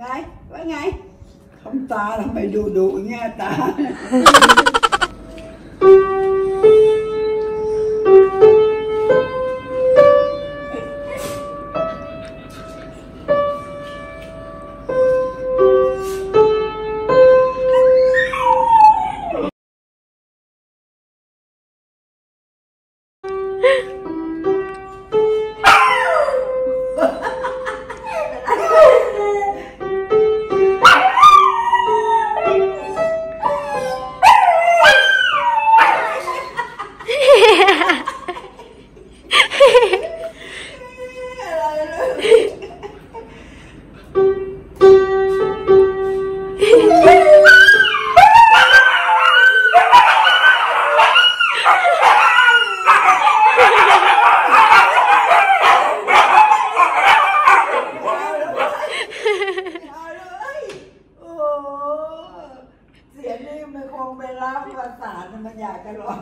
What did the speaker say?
đây với ngay. Không ta là mày đụ đụ nha ta. วงไปรับประสาทมันอยากจะร้อง